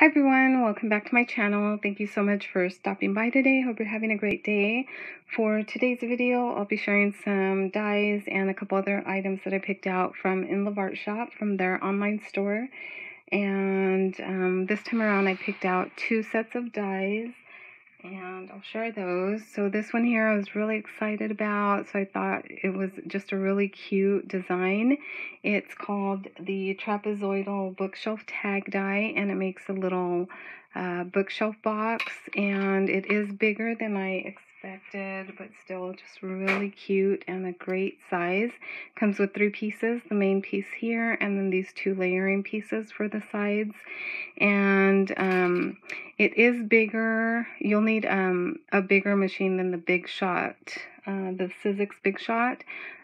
Hi everyone, welcome back to my channel. Thank you so much for stopping by today. Hope you're having a great day. For today's video, I'll be sharing some dies and a couple other items that I picked out from In Love Art Shop from their online store. And um, this time around I picked out two sets of dies and I'll share those. So this one here I was really excited about, so I thought it was just a really cute design. It's called the Trapezoidal Bookshelf Tag Die, and it makes a little uh, bookshelf box, and it is bigger than I expected expected, but still just really cute and a great size. Comes with three pieces, the main piece here, and then these two layering pieces for the sides. And um, it is bigger. You'll need um, a bigger machine than the Big Shot, uh, the Sizzix Big Shot.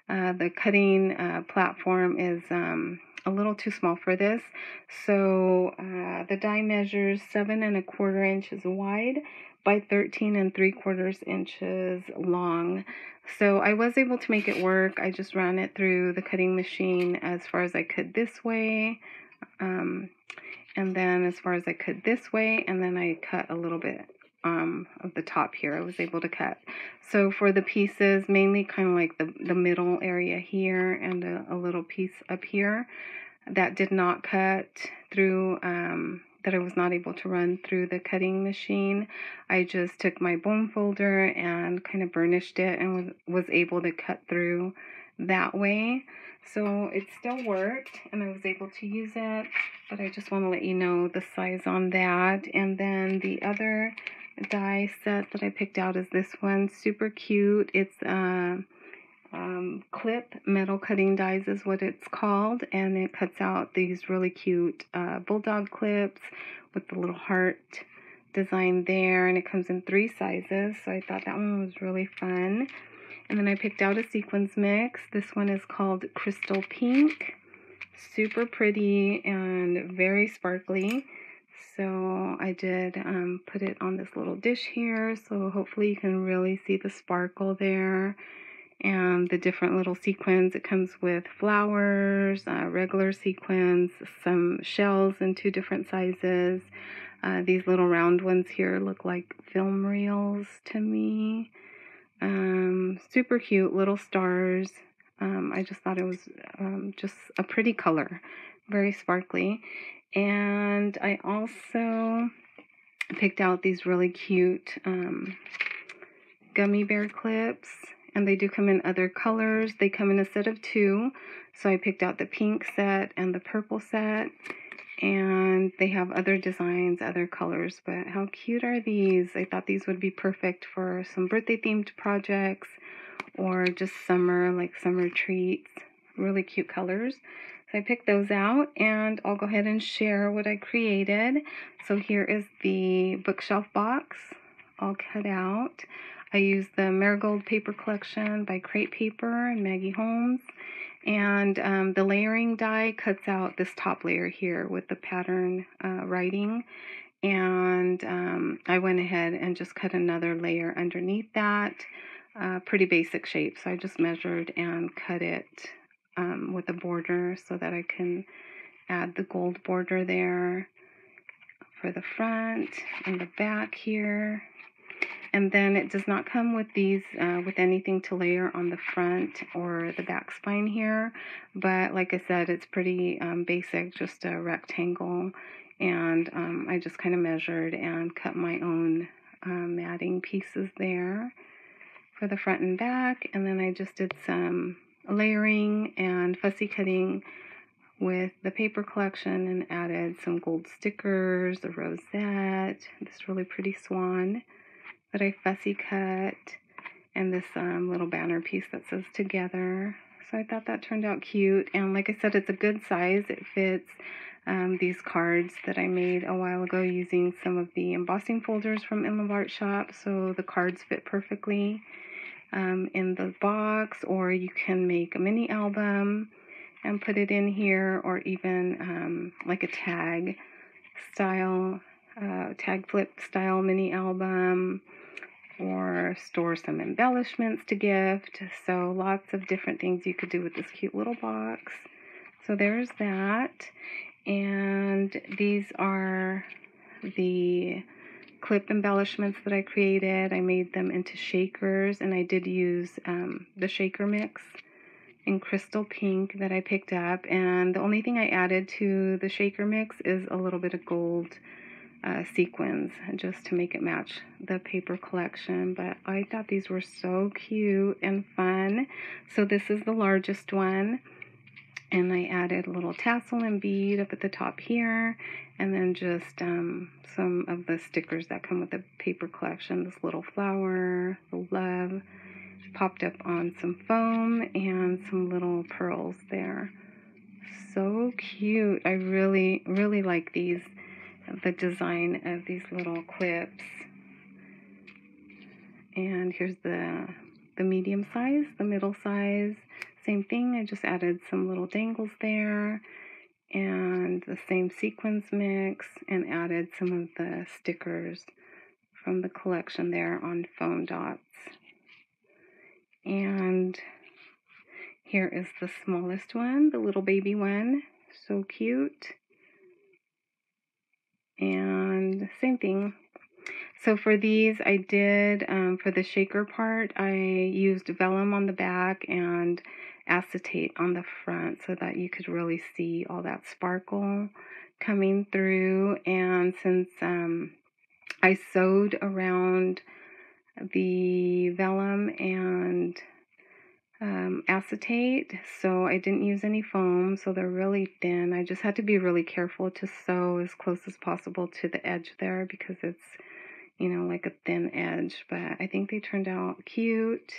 Uh, the cutting uh, platform is um, a little too small for this. So uh, the die measures seven and a quarter inches wide by 13 and 3 quarters inches long. So I was able to make it work. I just ran it through the cutting machine as far as I could this way. Um, and then as far as I could this way, and then I cut a little bit um, of the top here. I was able to cut. So for the pieces, mainly kind of like the, the middle area here and a, a little piece up here that did not cut through um, that I was not able to run through the cutting machine, I just took my bone folder and kind of burnished it and was, was able to cut through that way. So it still worked and I was able to use it, but I just want to let you know the size on that. And then the other die set that I picked out is this one, super cute. It's uh, um, clip metal cutting dies is what it's called and it cuts out these really cute uh, bulldog clips with the little heart design there and it comes in three sizes so I thought that one was really fun. And then I picked out a sequins mix. This one is called crystal pink. Super pretty and very sparkly. So I did um, put it on this little dish here so hopefully you can really see the sparkle there and the different little sequins. It comes with flowers, uh, regular sequins, some shells in two different sizes. Uh, these little round ones here look like film reels to me. Um, super cute little stars. Um, I just thought it was um, just a pretty color, very sparkly. And I also picked out these really cute um, gummy bear clips and they do come in other colors. They come in a set of two. So I picked out the pink set and the purple set. And they have other designs, other colors. But how cute are these? I thought these would be perfect for some birthday themed projects or just summer, like summer treats. Really cute colors. So I picked those out and I'll go ahead and share what I created. So here is the bookshelf box all cut out. I used the Marigold Paper Collection by Crate Paper and Maggie Holmes. And um, the layering die cuts out this top layer here with the pattern uh, writing. And um, I went ahead and just cut another layer underneath that. Uh, pretty basic shape. So I just measured and cut it um, with a border so that I can add the gold border there for the front and the back here and then it does not come with these, uh, with anything to layer on the front or the back spine here. But like I said, it's pretty um, basic, just a rectangle. And um, I just kind of measured and cut my own um, matting pieces there for the front and back. And then I just did some layering and fussy cutting with the paper collection and added some gold stickers, a rosette, this really pretty swan that I fussy cut and this um, little banner piece that says together. So I thought that turned out cute. And like I said, it's a good size. It fits um, these cards that I made a while ago using some of the embossing folders from In Love Art Shop. So the cards fit perfectly um, in the box or you can make a mini album and put it in here or even um, like a tag style, uh, tag flip style mini album or store some embellishments to gift. So lots of different things you could do with this cute little box. So there's that. And these are the clip embellishments that I created. I made them into shakers and I did use um, the shaker mix in crystal pink that I picked up and the only thing I added to the shaker mix is a little bit of gold uh, sequins just to make it match the paper collection but I thought these were so cute and fun. So this is the largest one and I added a little tassel and bead up at the top here and then just um, some of the stickers that come with the paper collection this little flower the love popped up on some foam and some little pearls there. So cute. I really really like these the design of these little clips and here's the the medium size the middle size same thing, I just added some little dangles there and the same sequins mix and added some of the stickers from the collection there on foam dots. And here is the smallest one, the little baby one. So cute. And same thing. So for these, I did, um, for the shaker part, I used vellum on the back and acetate on the front so that you could really see all that sparkle coming through. And since um, I sewed around the vellum and um, acetate, so I didn't use any foam, so they're really thin. I just had to be really careful to sew as close as possible to the edge there because it's, you know, like a thin edge. But I think they turned out cute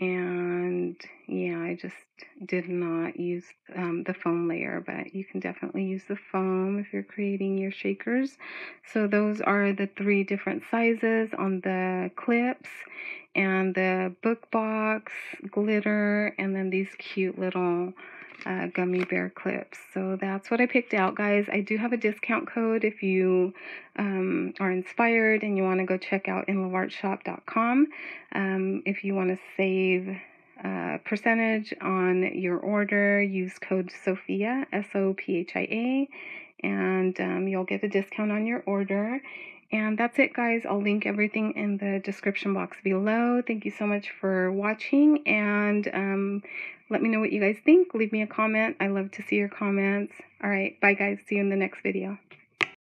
and yeah I just did not use um, the foam layer but you can definitely use the foam if you're creating your shakers so those are the three different sizes on the clips and the book box glitter and then these cute little uh, gummy bear clips. So that's what I picked out, guys. I do have a discount code if you um, are inspired and you want to go check out inloveartshop.com. Um, if you want to save uh, percentage on your order, use code SOPHIA, S O P H I A, and um, you'll get a discount on your order. And that's it, guys. I'll link everything in the description box below. Thank you so much for watching, and um, let me know what you guys think. Leave me a comment. I love to see your comments. All right, bye, guys. See you in the next video.